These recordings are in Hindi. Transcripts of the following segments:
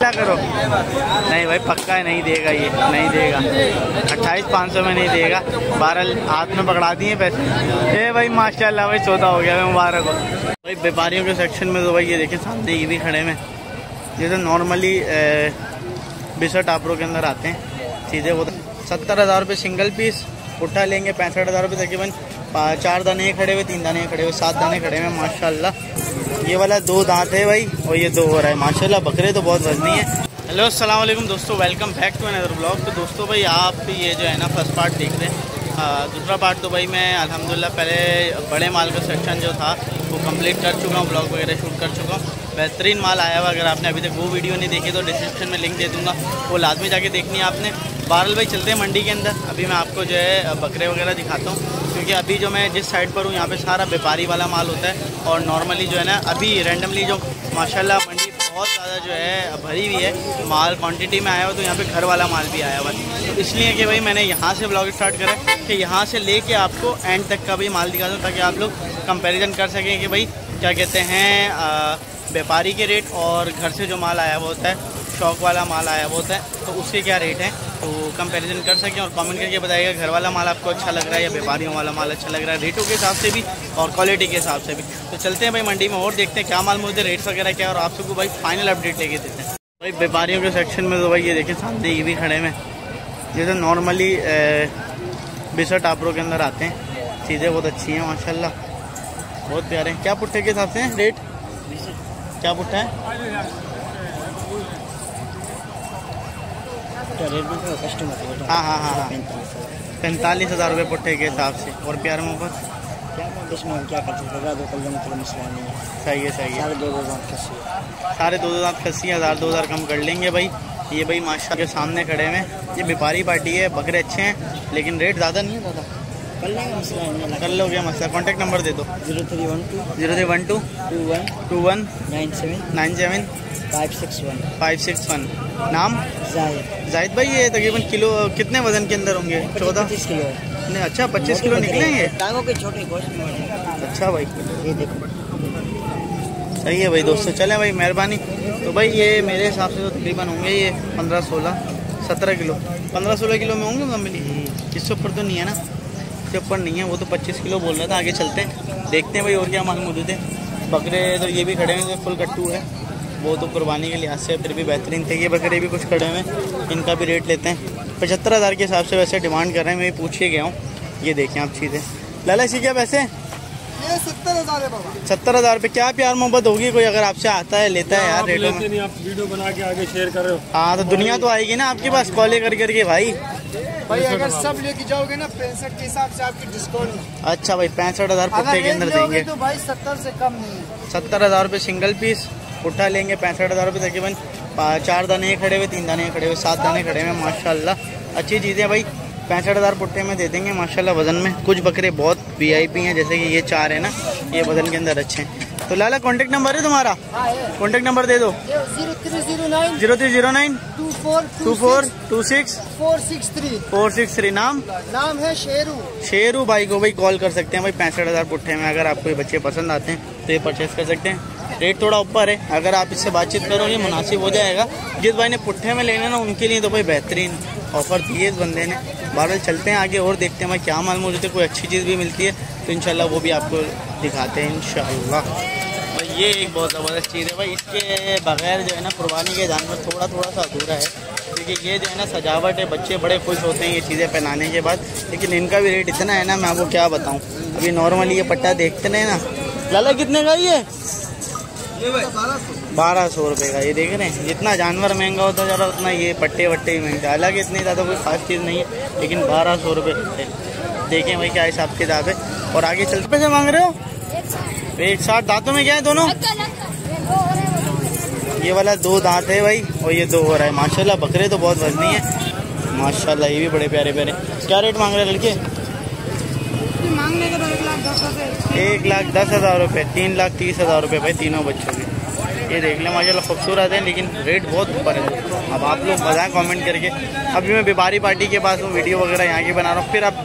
क्या करो? नहीं भाई, पक्का है, नहीं देगा ये, नहीं देगा। अट्ठाईस पाँच सौ में नहीं देगा। बारह हाथ में पकड़ा दिए पैसे। ए भाई, माशाल्लाह भाई, चौथा हो गया भाई मुबारक हो। भाई, व्यापारियों के सेक्शन में तो भाई ये देखिए सामने ये भी खड़े में। ये तो नॉर्मली बिसर टापरों के अंदर आते हैं। सीधे वो सत्तर हज़ार रुपये सिंगल पीस उठा लेंगे, पैंसठ हज़ार रुपये तकरीबन चार दाने खड़े हुए, तीन दाने खड़े हुए, सात दाने खड़े हुए, माशाल्लाह। ये वाला दो दांत है भाई, और ये दो हो रहा है। माशाल्लाह, बकरे तो बहुत वजनी है। हेलो अस्सलाम वालेकुम दोस्तों welcome back to another blog तो दोस्तों भाई, आप ये जो है ना फ़र्स्ट पार्ट देख रहे हैं। दूसरा पार्ट तो भाई, मैं अल्हम्दुलिल्लाह, पहले बड़े माल का सेक्शन जो था, वो कंप्लीट कर चुका हूँ ब्लॉग वगैरह शूट कर चुका हूँ। बेहतरीन माल आया हुआ, अगर आपने अभी तक वो वीडियो नहीं देखी तो डिस्क्रिप्शन में लिंक दे दूँगा। वो लाजमी जाके देखनी है आपने। बारल भाई, चलते हैं मंडी के अंदर। अभी मैं आपको जो है, बकरे वगैरह दिखाता हूँ। क्योंकि अभी जो मैं जिस साइड पर हूँ, यहाँ पे सारा व्यापारी वाला माल होता है और नॉर्मली जो है ना, अभी रैंडमली जो माशाल्लाह मंडी बहुत ज़्यादा जो है भरी हुई है। माल क्वांटिटी में आया हुआ तो यहाँ पे घर वाला माल भी आया हुआ है। तो इसलिए कि भाई मैंने यहाँ से ब्लॉग स्टार्ट करा कि यहाँ से लेके आपको एंड तक का भी माल दिखा दूँ, ताकि आप लोग कंपेरिजन कर सकें कि भाई क्या कहते हैं व्यापारी के रेट और घर से जो माल आया हुआ होता है। शौक वाला माल आया हुआ होता है तो उसके क्या रेट हैं? तो कंपैरिजन कर सकें और कमेंट करके बताइएगा घर वाला माल आपको अच्छा लग रहा है या व्यापारियों वाला माल अच्छा लग रहा है? रेटों के हिसाब से भी और क्वालिटी के हिसाब से भी। तो चलते हैं भाई मंडी में और देखते हैं क्या माल मुझे रेट वगैरह क्या और आप सबको भाई फाइनल अपडेट लेके देते हैं। भाई व्यापारियों के सेक्शन में तो भाई ये देखिए सामने ये भी खड़े में जैसे नॉर्मली बिसर टापरों के अंदर आते हैं। चीज़ें बहुत अच्छी हैं, माशाल्लाह। बहुत प्यारे हैं। क्या पुट्ठे के हिसाब से रेट क्या पुट्ठा है? हाँ हाँ हाँ हाँ पैंतालीस हज़ार। रुपये पुट्ठे के हिसाब से। और प्यार मोहब्बत? क्या करते मसला नहीं है। सही है सही है। साढ़े दो दो दांत खसी साढ़े दो दो दांत हज़ार दो हज़ार कम कर लेंगे भाई। ये भाई माशा के सामने खड़े हैं। ये व्यापारी पार्टी है बकरे अच्छे हैं लेकिन रेट ज़्यादा नहीं है ज़्यादा। कर कर लो मसला कॉन्टैक्ट नंबर दे दो। Zero three one two zero three one two two one two one nine seven. Nine seven five six one five six one नाम? ज़ाहिर जाहिद भाई ये तकरीबन किलो कितने वज़न के अंदर होंगे? चौदह? पच्चीस किलो है। नहीं अच्छा पच्चीस किलो निकलेंगे? टांगों के छोटे गोश्त अच्छा भाई। ये देखो। सही है भाई दोस्तों चलें भाई मेहरबानी। तो भाई ये मेरे हिसाब से तो तकरीबन होंगे ये पंद्रह सोलह सत्रह किलो। पंद्रह सोलह किलो में होंगे कंपनी इससे ऊपर तो नहीं है ना? इससे ऊपर नहीं है वो तो पच्चीस किलो बोल रहा था आगे चलते हैं। देखते हैं भाई और क्या माल मौजूद है बकरे तो ये भी खड़े हैं फुल कट्टू है। वो तो कुर्बानी के लिहाज से फिर भी बेहतरीन थे। ये बकरे भी कुछ खड़े हुए इनका भी रेट लेते हैं। पचहत्तर हज़ार के हिसाब से वैसे डिमांड कर रहे हैं मैं पूछ के गया हूँ। ये देखें आप चीज़ें। लाला इसी क्या पैसे ये सत्तर हज़ार है सत्तर हज़ार रुपये क्या प्यार मोहब्बत होगी? कोई अगर आपसे आता है लेता है यार रेटों में। आप वीडियो बना के आगे शेयर कर रहे हो। हाँ तो दुनिया तो आएगी ना आपके पास कॉले कर करके भाई। भाई अगर सब लेके जाओगे ना पैंसठ के हिसाब से आपकी डिस्काउंट अच्छा भाई पैंसठ हज़ार के अंदर देंगे। तो भाई सत्तर से कम नहीं है। सत्तर हज़ार रुपये सिंगल पीस उठा लेंगे पैंसठ हज़ार रुपये तकरीबन चार दाने खड़े हुए तीन दाने खड़े हुए सात दाने खड़े हुए माशाल्लाह। अच्छी चीज़ है भाई पैंसठ हज़ार पुट्टे में दे देंगे माशाल्लाह वज़न में। कुछ बकरे बहुत वीआईपी हैं जैसे कि ये चार है ना ये वज़न के अंदर अच्छे हैं। तो लाला कॉन्टेक्ट नंबर है तुम्हारा? कॉन्टेक्ट नंबर दे दो। Zero three zero nine two four two four two six four six three four six three नाम? नाम है शेरू। शेरू भाई को भाई कॉल कर सकते हैं भाई पैंसठ हज़ार पुट्ठे में अगर आपको ये बच्चे पसंद आते हैं तो ये परचेस कर सकते हैं। रेट थोड़ा ऊपर है। अगर आप इससे बातचीत करोगे मुनासिब हो जाएगा। जिस भाई ने पुट्ठे में लेना ना, उनके लिए तो भाई बेहतरीन ऑफ़र दिए इस बंदे ने। बारह चलते हैं आगे और देखते हैं भाई क्या माल मौजूद है। कोई अच्छी चीज़ भी मिलती है तो इनशाला वो भी आपको दिखाते हैं भाई ये एक बहुत ज़बरदस्त चीज़ है भाई। इसके बगैर जो है ना, कुर्बानी के जानवर थोड़ा थोड़ा सा अधूरा है। क्योंकि ये जो है ना, सजावट है, बच्चे बड़े खुश होते हैं ये चीज़ें पहनाने के बाद। लेकिन इनका भी रेट इतना है ना, मैं आपको क्या बताऊँ। अभी नॉर्मली ये पट्टा देखते नहीं ना। लाला कितने का ये? बारह सौ रुपये का, ये देख रहे हैं। जितना जानवर महँगा होता जा रहा उतना ये पट्टे वट्टे भी महँगे। हालाँकि इतनी ज़्यादा कोई खास चीज़ नहीं है, लेकिन बारह सौ रुपये देखें भाई क्या हिसाब किताब है। और आगे चलते पैसे मांग रहे हो? एक साथ। दांतों में क्या है दोनों? ये वाला दो दांत है भाई, और ये दो हो रहा है। माशाल्लाह, बकरे तो बहुत वजनी है। माशाल्लाह, ये भी बड़े प्यारे प्यारे। क्या रेट मांग रहे हैं लड़के? मांगने एक लाख दस हज़ार रुपये तीन लाख तीस हज़ार रुपये भाई, तीनों बच्चों के। ये देख लें, माशाल्लाह खूबसूरत है, लेकिन रेट बहुत ऊपर है। अब आप लोग बताएँ कमेंट करके, अभी मैं व्यापारी पार्टी के पास हूँ वीडियो वगैरह यहाँ की बना रहा हूँ, फिर आप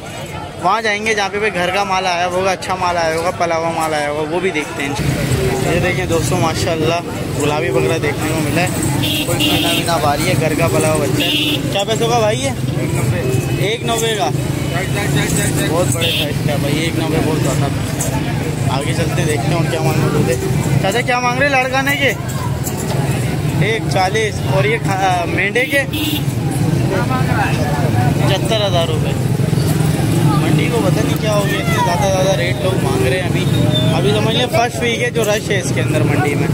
वहाँ जाएँगे जहाँ पे भाई घर का माल आया होगा अच्छा माल आया होगा पला हुआ माल आया होगा, वो भी देखते हैं ये देखें दोस्तों, माशाल्लाह, गुलाबी बकरा देखने को मिला है। कोई महीना महीना बारी है, घर का पलावा बच्चा है। क्या पैसों का भाई है एक नब्बे का? बहुत बड़े साइज़ का भाई, एक नंबर बहुत ज़्यादा। आगे चलते देखते हैं क्या मांग रहे चाचा, क्या मांग रहे लड़काने के? एक चालीस, और ये मेंढे के? पचहत्तर हज़ार रुपये मंडी को पता नहीं क्या हो गया, इतने ज़्यादा ज़्यादा रेट लोग मांग रहे हैं अभी। अभी समझ लें फ़र्स्ट वीक है जो रश है इसके अंदर मंडी में।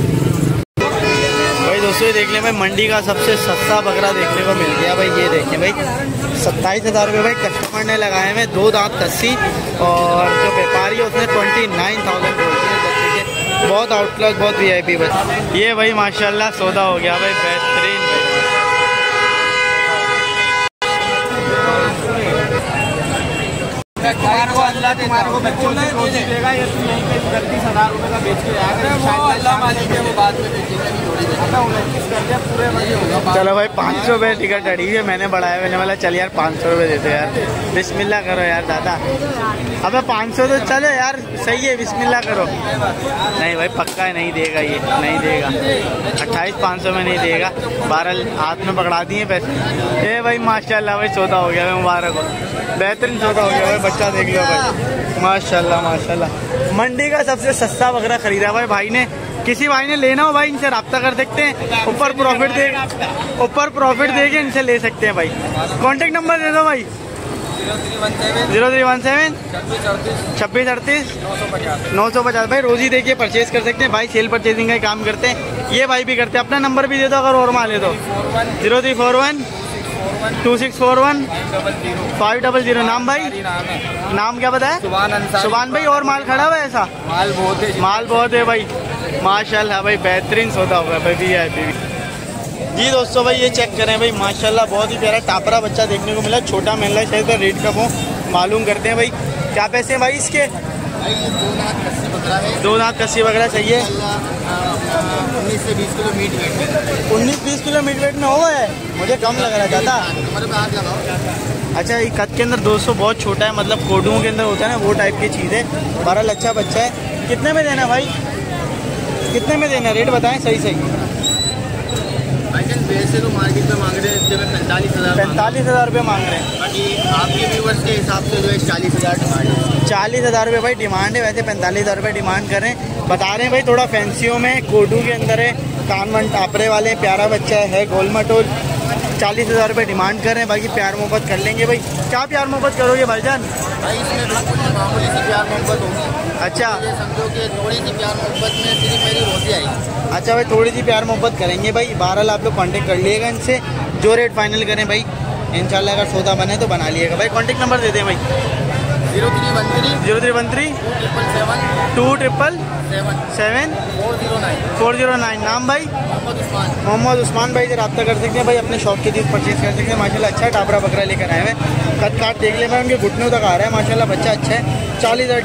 दोस्तों देख लें भाई, मंडी का सबसे सस्ता बकरा देखने को मिल गया भाई, ये देखें भाई। सत्ताईस हज़ार रुपये भाई, कस्टमर ने लगाए हुए, दो दांत कस्सी और जो व्यापारी है उसने ट्वेंटी नाइन थाउज़ेंड बोल दिए बहुत आउटक्लास बहुत वी आई पी बस ये भाई माशाल्लाह सौदा हो गया भाई, बेहतरीन भाई। तुम्हारे को अल्लाह तुम्हारे को बच्चों से रोजी देगा ये तुम यहीं पे उनतीस हज़ार रुपए का बेच के जाएगा वो अल्लाह मालिक है वो बाद में बेचेगा उनतीस कर दिया पूरे वही होगा। चलो भाई पाँच सौ रुपये टिकट अड़ी है मैंने बढ़ाया मैंने बोला चल यार पाँच सौ रुपये देते यार। बिस्मिल्लाह करो यार दादा। अबे पाँच सौ तो चलो यार सही है बिस्मिल्ला करो। नहीं भाई पक्का है नहीं देगा ये नहीं देगा। अट्ठाईस पाँच सौ में नहीं देगा। बारह हाथ में पकड़ा दिए पैसे। ए भाई माशाल्लाह भाई सौदा हो गया भाई मुबारक हो। बेहतरीन सौदा हो गया भाई बच्चा देख लो भाई। माशाल्लाह माशाल्लाह। मंडी का सबसे सस्ता बकरा खरीदा भाई भाई ने। किसी भाई ने लेना हो भाई, इनसे रब्ता कर सकते हैं। ऊपर प्रॉफिट दे, ऊपर प्रॉफिट दे के इनसे ले सकते हैं भाई। कॉन्टेक्ट नंबर दे दो भाई। ज़ीरो थ्री वन सेवन छब्बीस अड़तीस। नौ सौ पचास। भाई, रोज ही देखिए परचेज कर सकते हैं। भाई सेल परचेजिंग का काम करते हैं। ये भाई भी करते हैं। अपना नंबर भी दे दो, अगर और माल दो zero three four one two six four one five double zero नाम भाई? नाम क्या बताया? अंसारी। भाई और माल खड़ा हुआ ऐसा? माल बहुत है माल बहुत है भाई। माशाल्लाह भाई बेहतरीन सौदा होगा भाई वी आई पी जी दोस्तों भाई ये चेक करें भाई माशाल्लाह बहुत ही प्यारा टापरा बच्चा देखने को मिला छोटा मिल है शायद रेट कम हो मालूम करते हैं भाई। क्या पैसे हैं भाई इसके? दो दांत कस्सी वगैरह चाहिए? उन्नीस से बीस किलो मीट वेट उन्नीस बीस किलो मीट वेट में होगा है? मुझे कम लग रहा है हाथ लगाओ। अच्छा ये कद के अंदर दोस्तों बहुत छोटा है मतलब कोडुओं के अंदर होता है ना वो टाइप की चीज़ है। बहरहाल अच्छा बच्चा है। कितने में देना है भाई? कितने में देना है? रेट बताएँ सही सही वैसे तो मार्केट में मांग रहे हैं पैंतालीस हज़ार पैंतालीस हज़ार रुपये मांग रहे हैं। बाकी आपके व्यूवर्स के हिसाब से जो है चालीस हज़ार डिमांड है। चालीस हज़ार रुपये भाई डिमांड है वैसे पैंतालीस हज़ार रुपये डिमांड करें। बता रहे हैं भाई थोड़ा फैंसियों में कोडू के अंदर है कान वन टापरे वाले प्यारा बच्चा है गोल मटोल। चालीस हज़ार रुपये डिमांड कर रहे हैं बाकी प्यार मोहब्बत कर लेंगे भाई। क्या प्यार मोहब्बत करोगे भाईजान? भाई इसमें बिल्कुल मामूली सी प्यार मोहब्बत होगी। अच्छा। समझो कि थोड़ी सी प्यार मोहब्बत में सिर्फ़ मेरी रोटी आएगी अच्छा भाई थोड़ी सी प्यार मोहब्बत करेंगे भाई। बहरहाल आप लोग कॉन्टेक्ट कर लिएगा इनसे। जो रेट फाइनल करें भाई। इंशाल्लाह अगर सौदा बने तो बना लिएगा। भाई कांटेक्ट नंबर दे दें भाई। Zero three one three. Zero three one three. Triple seven. Two triple seven. Seven. Four zero nine. Four zero nine. नाम भाई? मोहम्मद उस्मान। मोहम्मद उस्मान भाई से रब्ता कर सकते हैं। भाई अपने शॉप के चीज़ परचेज कर सकते हैं। माशाल्लाह अच्छा टाबरा बकरा लेकर आए हुए कद काट देख ले भाई उनके घुटनों तक आ रहा है। माशाल्लाह बच्चा अच्छा है। चालीस हज़ार